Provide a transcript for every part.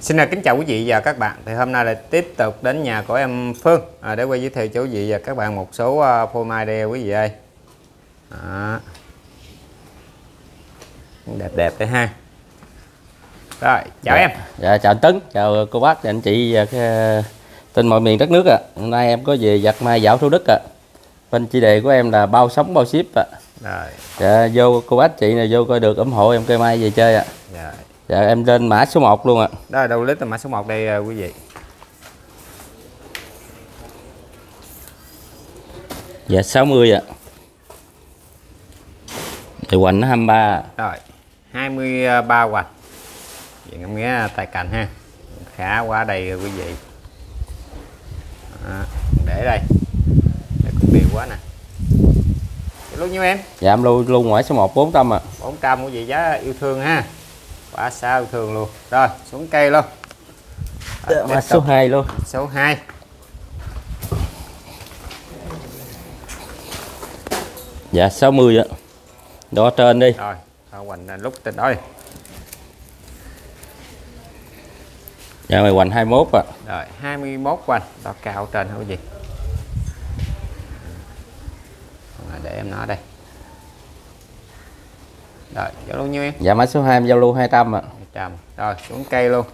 Xin kính chào quý vị và các bạn. Thì hôm nay là tiếp tục đến nhà của em Phương à, để quay giới thiệu cho quý vị và các bạn một số uh, phô mai đây quý vị ơi. Đó. Đẹp đẹp đấy ha. Rồi, chào dạ. em. Dạ chào anh Tấn, chào cô bác, anh chị và cái, tên mọi miền đất nước ạ. À. Hôm nay em có về giặt mai dạo Thủ Đức ạ. À. Bên chỉ đề của em là bao sống bao ship ạ. À. Rồi. Dạ vô cô bác chị này vô coi được ủng hộ em cây mai về chơi ạ. À. Rồi. Dạ em lên mã số 1 luôn ạ. À. Là đầu lít là mã số 1 đây uh, quý vị. Dạ 60 ạ. À. Thì hoành nó 23. Rồi. 23 hoành. Vậy ngắm nghé tay cạnh ha. Khá quá đây quý vị. Đó. Để đây. Đây cũng đều quá nè. Luôn nhiêu em? Dạ em luôn luôn ngoại số 1 400 ạ. À. 400 quý vị giá yêu thương ha. Quá xa yêu thương luôn. Rồi, xuống cây luôn. Mã số 2 luôn. Số 2. Dạ 60 ạ. Đó trên đi. Rồi, hoành lúc trên đó đi. Dạ mày hoành 21 ạ. À. Rồi, 21 hoành, đó cao trên quý vị? Rồi, để em nói đây. Rồi, lưu nhiêu em? Dạ mã số 2 em giao lưu 200 ạ. À. 200. Rồi, xuống cây luôn.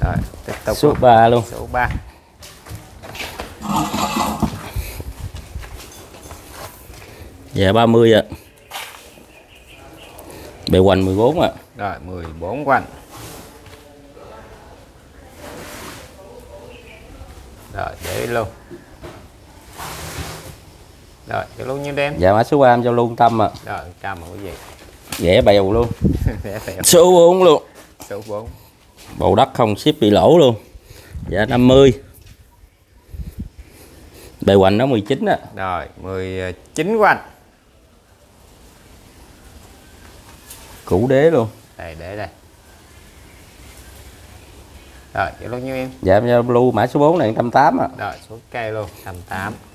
Rồi, tiếp tục số 3 luôn. Số 3. Dạ 30 ạ. Bề hoành 14 ạ. Rồi 14 quanh. Rồi để luôn. Rồi cho luôn như đen. Dạ mã số 3 em cho luôn tâm ạ. Rồi trăm mà quý vị. Rẻ bèo luôn. Rẻ bèo. Số 4 luôn. Số 4. Bầu đất không ship bị lỗ luôn. Dạ 50. Bề hoành nó 19 á. Rồi 19 quanh. Củ đế luôn. Đây để đây. Rồi, cho luôn nhiêu em? Dạ em cho blue mã số 4 này 180 ạ. Rồi, số cây luôn, 180.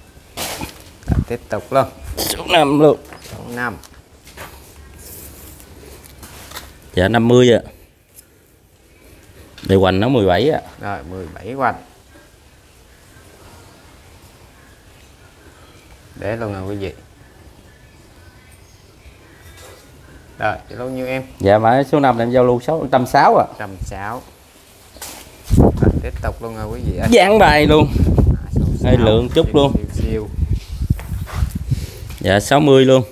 Rồi, tiếp tục luôn. Số 5 luôn. Số 5. Dạ 50 ạ. Bề hoành nó 17 ạ. Rồi, 17 hoành. Để luôn rồi quý vị. Rồi, cho luôn nhiêu em? Dạ mã số 5 em giao lưu 660 ạ. 160. Rồi, tiếp tục luôn rồi quý vị ơi. Dán bài luôn. À, sáu. lượng chút luôn. Siêu, siêu. Dạ 60 luôn.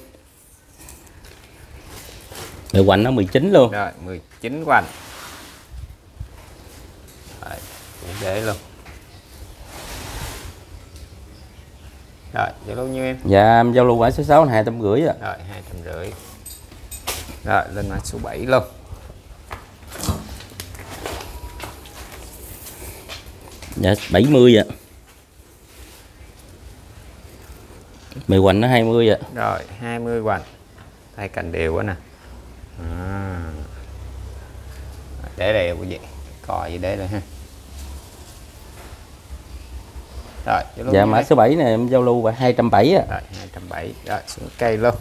Bề hoành nó 19 luôn. Rồi, 19 hoành. Rồi, để luôn. Rồi, cho luôn nhiêu em? Dạ em giao lưu mã số 6 là 250 ạ. Rồi, hai trăm rưỡi. Rồi, lên mã số 7 luôn. Dạ 70 ạ. Bề hoành nó 20 ạ. Rồi, 20 hoành. Tay cành đều quá nè. À. Để đây quý vị. Cò gì để đây ha. Rồi, Dạ mã số 7 này em giao lưu là 270 ạ. Rồi, 270. Rồi, xuống cây luôn.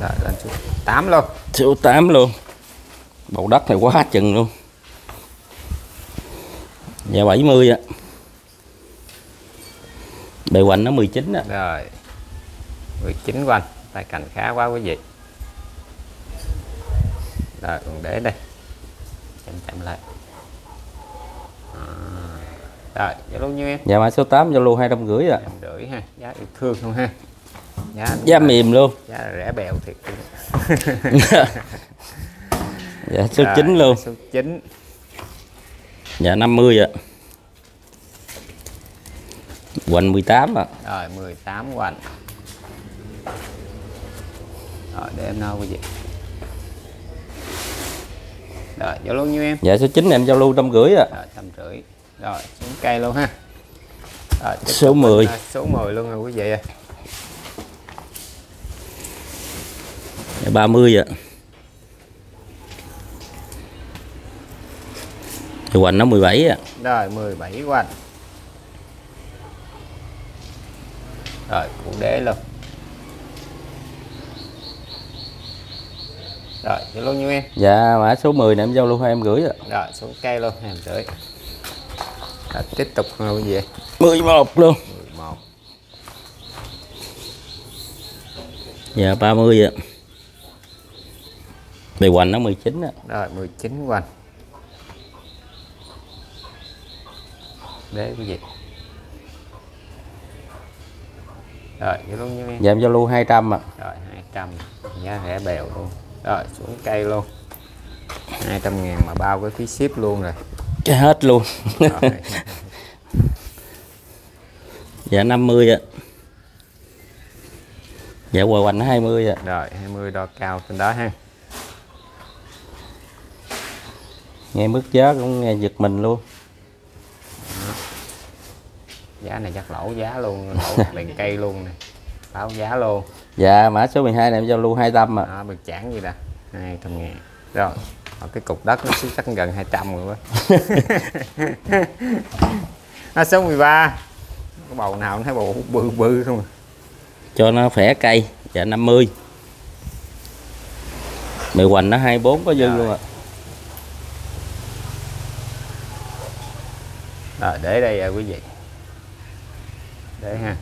Rồi, lên số 8 luôn. Số 8 luôn. Bầu đất này quá chừng luôn. Dạ 70 ạ. Bề hoành nó 19 ạ. Rồi. 19 quanh. Tay cành khá quá quý vị. Rồi, còn để đây. Chậm chậm lại. À. Rồi, cho luôn nhiêu em? Dạ mã số 8 giao lưu 250 ạ. Trăm rưỡi ha. Giá yêu thương không ha? Giá, Giá mềm luôn. Giá rẻ bèo thiệt. Dạ số Rồi, 9 luôn. Số 9. Dạ 50 ạ. Hoành 18 ạ. Rồi 18 quanh. Rồi để em nói quý vị. Rồi giao lưu nhiêu em? Dạ số 9 em giao lưu 150 ạ. Rồi tầm rưỡi. Rồi xuống cây luôn ha. Rồi, Số tục 10. lên, à, Số 10 luôn rồi quý vị ơi. Dạ 30 ạ. Thì hoành nó 17 ạ. Rồi 17 quanh. Rồi cụ đế luôn. rồi giao lưu nhiêu em. Dạ mã số 10 này em giao hai em gửi ạ. Rồi xuống cây luôn em rưỡi rồi, tiếp tục cái gì 11 luôn. 11 dạ 30 ạ. Bề hoành nó 19 á. Rồi 19 quanh để cái gì rồi giao lưu nhiêu em dạ em giao lưu 200 ạ. Rồi 200 giá rẻ bèo luôn. Rồi xuống cây luôn. 200 ngàn mà bao cái phí ship luôn rồi. Cái hết luôn. Rồi. dạ 50 ạ. Dạ quà hoành nó 20 ạ. Rồi 20 đo cao trên đó ha. Nghe mức giá cũng nghe giật mình luôn giá này chắc lỗ giá luôn lỗ liền cây luôn nè. Báo giá luôn. Dạ mã số 12 này em giao lưu 200 ạ. Đó bực chán gì nè 200 ngàn. Rồi Ở cái cục đất nó xíu chắc gần 200 rồi quá nó số 13 cái bầu nào cũng thấy bầu bự bự không à. cho nó khỏe cây dạ 50 bề hoành nó 24 có dư luôn ạ. Rồi để đây à, quý vị để ha.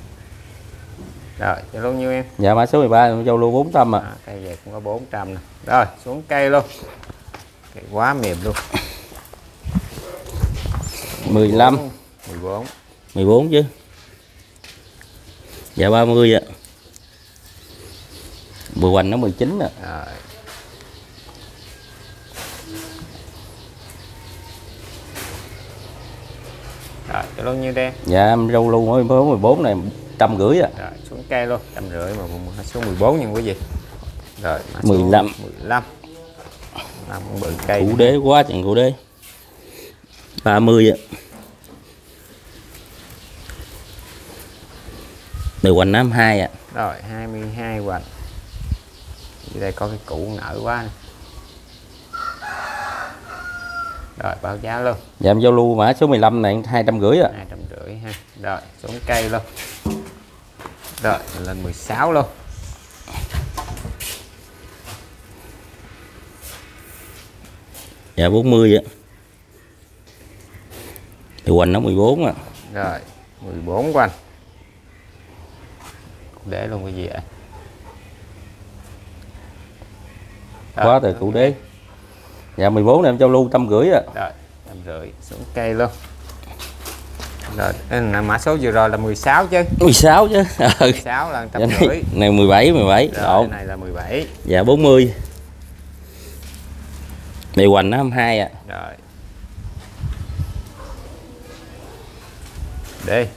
Rồi cho luôn nhiêu em? Dạ mã số 13 em giao lưu 400 ạ. À, cây về cũng có 400 nè. Rồi xuống cây luôn. Cây quá mềm luôn. 15 14 14 chứ. Dạ 30 ạ. Bề hoành nó 19 ạ. Rồi rồi cho luôn nhiêu đây dạ em giao lưu mỗi 14 14 này trăm rưỡi ạ rồi xuống cây luôn. Trăm rưỡi mà số 14 nha quý vị rồi mã số 15. 15 làm bự cây cụ đế quá chừng cụ đế. 30 ạ. Bề hoành nó 22 ạ. Rồi 22 hoành. Ở đây có cái củ nở quá nè. Rồi báo giá luôn. Dạ em giao lưu mã số 15 này 250 ạ. Hai trăm rưỡi ha. Rồi xuống cây luôn. Rồi lên 16 luôn. Dạ 40 ạ. Bề hoành nó 14 ạ. Rồi 14 của anh. Để luôn cái gì ạ Rồi, quá trời cụ đế dạ 14 này em giao lưu trăm rưỡi ạ. Rồi trăm rưỡi xuống cây luôn. Rồi này mã số vừa rồi là 16 chứ. 16 chứ. Ừ. 16 là trăm Dạ, rưỡi này, này 17 17 rồi cái này là 17 dạ 40 bề hoành nó 22 ạ. Rồi. Đi.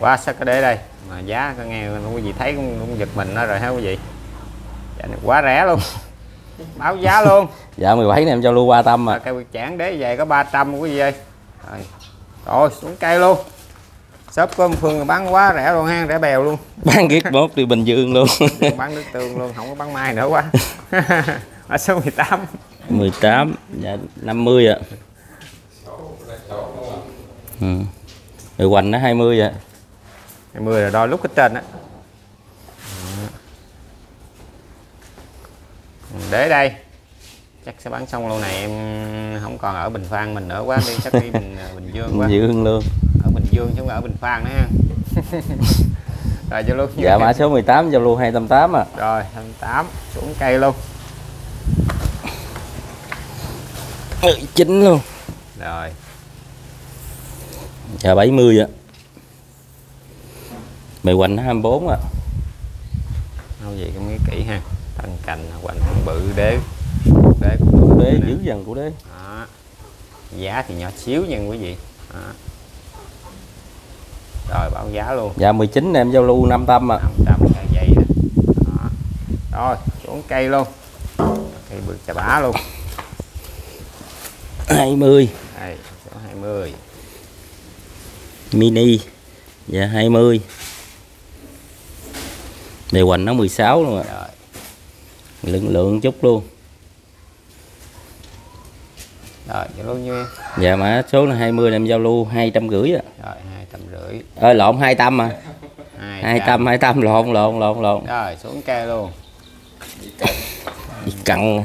Quá sao cái đế đây? Mà giá có nghe quý vị thấy cũng, cũng giật mình nó rồi hả quý vị? Này quá rẻ luôn báo giá luôn. Dạ 17 này em giao lưu 300 mà ạ. Cây quyệt chản đế về có 300 quý vị ơi rồi rồi xuống cây luôn. Shop của ông Phương bán quá rẻ luôn ha rẻ bèo luôn. Bán kiết mốt đi Bình Dương luôn. Bán nước tương luôn không có bán mai nữa quá. Ở số 18 18 dạ 50 ạ. Ừ. bề hoành nó 20 ạ. 20 là đo lúc ở trên á để đây. Chắc sẽ bán xong lâu này em không còn ở Bình Phan mình nữa quá đi chắc đi Bình Bình Dương quá. Bình Dương luôn. Ở Bình Dương chứ không ở Bình Phan nữa ha. Rồi cho luôn dạ mã số 18 giao lưu 288 ạ. Rồi 28 xuống cây luôn. Ừ, chín luôn. Rồi. Dạ 70 ạ. Hoành nó 24 ạ. Đâu vậy cũng nghĩ kỹ ha thân cành hoành thân bự đế. Đế cũng đế dữ dằn cụ đế. Đó. giá thì nhỏ xíu nha quý vị. Đó. rồi báo giá luôn. Dạ 19 này em giao lưu 500 ạ. 500 là vậy Đó. rồi xuống cây luôn. Cây bự chà bá luôn. 20 đây số 20 mini. Dạ 20 bề hoành nó 16 luôn ạ. Rồi lượng lượng chút luôn. Rồi cho luôn như em? Dạ mã số là 20 này em giao lưu 250 ạ rồi hai trăm rưỡi. Ơi lộn 200 à? Hai 200 200 lộn lộn lộn lộn. Rồi xuống cây luôn. Gì cặn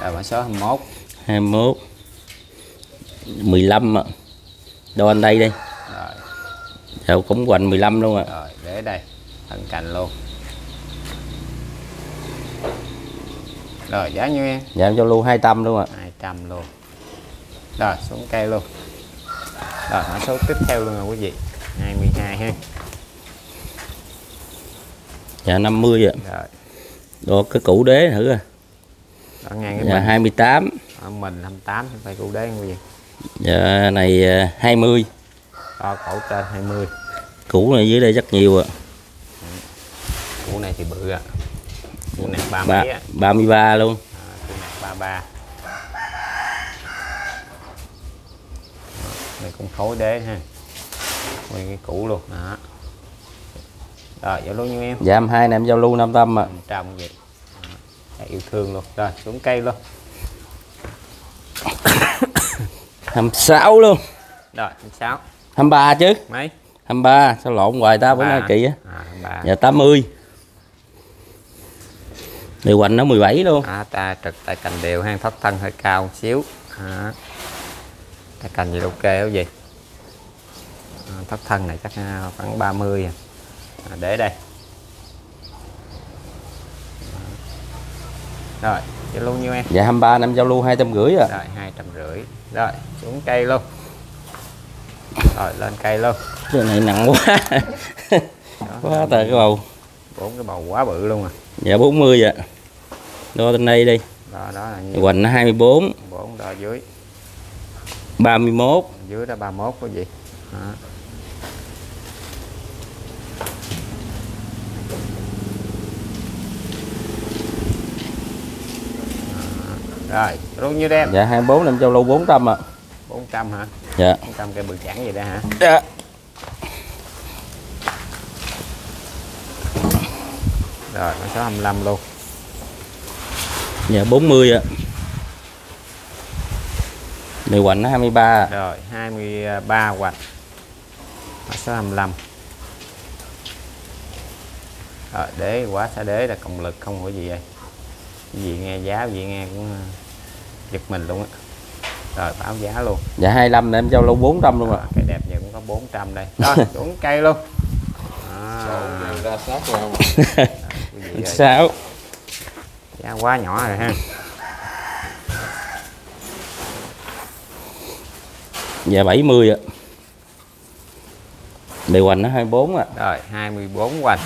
rồi mã số 21 21 15 ạ. Đâu anh đây đi rồi. Đâu cũng hoành 15 luôn ạ. Rồi để đây. Thân cành luôn rồi giá nhiêu em? Dạ em cho lưu 200 luôn ạ. 200 luôn. Rồi xuống cây luôn. Rồi mã số tiếp theo luôn rồi quý vị. 22 ha. Dạ 50 ạ. Rồi. Đó cái củ đế thử à đó ngang cái Dạ mình 28 ở mình 28 không phải cụ đế quý vị. Dạ này à, 20 to cổ trên 20 Củ này dưới đây rất nhiều ạ. Củ này thì bự à củ này ba mấy á 33 luôn. À, này ba ba. Này cũng khối đế ha. Nguyên cái củ luôn. Đó. Rồi giao lưu như em. Dạ em hai này em giao lưu 500 ạ. Bên trong vậy Đó. Yêu thương luôn. Rồi xuống cây luôn. 26 luôn. Rồi sáu 23 chứ. Mấy? 23 sao lộn hoài ta bữa nay kỳ á. À, ba Dạ 80 Điều hoành nó 17 luôn. À, ta trực tại cành đều hang thấp thân hơi cao một xíu. À. cái cành gì ok không gì à, thấp thân này chắc à, khoảng 30 à. À, để đây. À. rồi giao lưu nhiêu em. Dạ 23 năm giao lưu 250 ạ rồi hai trăm rưỡi. Rồi xuống cây luôn. Rồi lên cây luôn. Cái này nặng quá. Quá tờ cái bầu bốn cái bầu quá bự luôn à. Dạ 40 ạ. Đo trên đây đi. Đó đó là như Hoành nó 24 bốn. Đo dưới. 31 dưới đó 31 có gì? Đó. Rồi luôn như đem Dạ 24 năm giao lưu 400 ạ. 400 hả? Dạ. 400 cây bự chẳng vậy đó hả? Dạ rồi con số 25 luôn. Dạ 40 ạ. Điều hoành nó 23 ạ. Rồi 23 hoạch con số 25 rồi đế quá xa đế là cộng lực không có gì vậy. Cái gì nghe giá gì nghe cũng ờ, giật mình luôn á. Rồi báo giá luôn. Dạ 25 là em giao lưu 400 luôn ạ. Cây đẹp vậy cũng có 400 đây. Rồi xuống cây luôn. À, ra sát vào 6 giá quá nhỏ rồi ha. Dạ 70 ạ. Điều hoành nó 24 ạ. Rồi 24 hoành.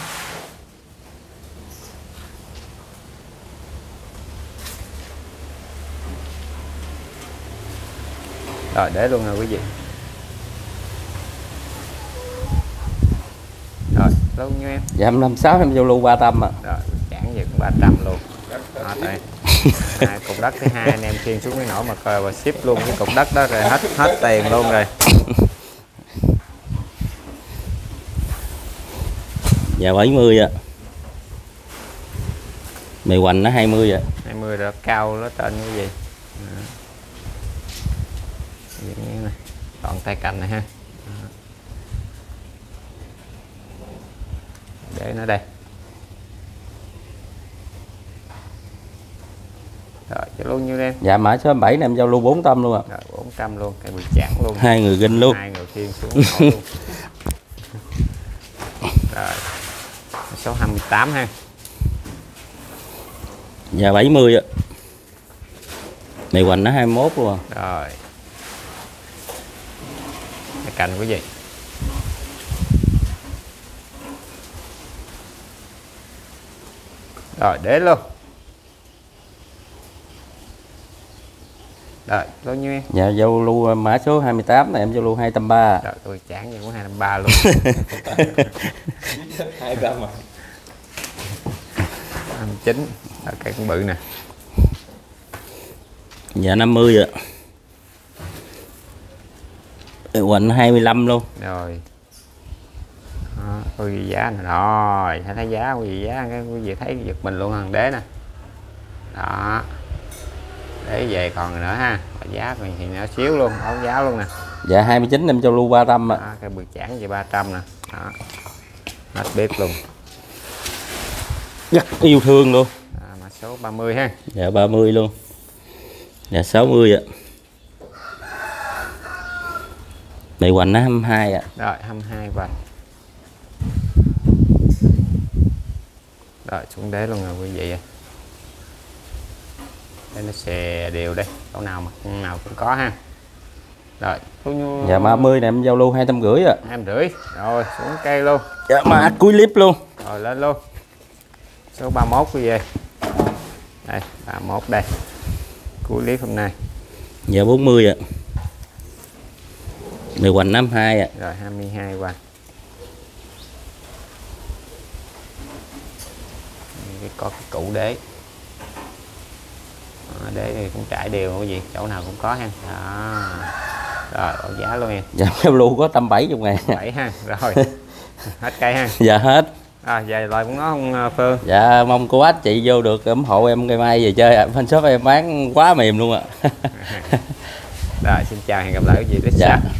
Rồi để luôn rồi quý vị rồi luôn như em. Dạ 56 em giao lưu 300 ạ. Rồi chẳng gì cũng 300 luôn. Đó, đây. hai cục đất thứ hai anh em khiên xuống cái nổ mà coi và ship luôn cái cục đất đó rồi hết hết tiền luôn rồi. Dạ 70 ạ. Mì hoành nó 20 ạ. 20 rồi cao nó trên cái gì. Vậy này. Đoạn tay cành này ha để nó đây. Rồi cho luôn như em Dạ mã số 7 này em giao lưu 400 luôn ạ. Rồi 400 luôn cây bị chản luôn. Hai người ginh luôn. Hai người khiên xuống luôn. Rồi số 28 ha. Dạ 70 ạ Mì hoành nó 21 luôn ạ rồi. Cái cành quý vị rồi để luôn. Rồi bao nhiêu Dạ giao lưu mã số 28 này em giao lưu 230 ạ rồi tôi chán năm ba luôn. hai trăm à năm chín. Rồi cái con bự nè. Dạ 50 ạ. Mì hoành nó 25 luôn. Rồi đó, ghi giá nè rồi thấy thấy giá quý vị giá cái quý vị thấy giật mình luôn hàng đế nè. Đó. Để về còn nữa ha. Và giá còn thì nhỏ xíu luôn báo giá luôn nè. Dạ 29 em giao lưu 300 ạ. Đó, cái bự chản về 300 nè. Đó. Hết biết luôn. Rất yêu thương luôn. Đó, mã số 30 ha. Dạ 30 luôn. Dạ 60 ạ. Này hoành nó 22 ạ. Rồi 22 vành rồi xuống đế luôn rồi quý vị đây nó xè đều đây chỗ nào mà nào cũng có ha. Rồi dạ 30 này em giao lưu 250 ạ. hai rưỡi rồi xuống cây luôn. Dạ mà cuối clip luôn. Rồi lên luôn. Số 31 quý vị đây 31 đây. Cuối clip hôm nay. Dạ 40 ạ. Này hoành 52 ạ. Rồi 22 qua cái có cái củ đế. Đó, đế thì cũng trải đều cái gì chỗ nào cũng có ha. Đó. Rồi báo giá luôn em dạ giao lưu có 170 ngàn. Bảy ha rồi. Hết cây ha. Dạ hết. À về lời cũng nói không ờ, Phương. Dạ mong cô bác chị vô được ủng hộ em ngày mai về chơi ạ. Fan shop em bán quá mềm luôn ạ. Rồi xin chào hẹn gặp lại quý vị tiếp dạ. sau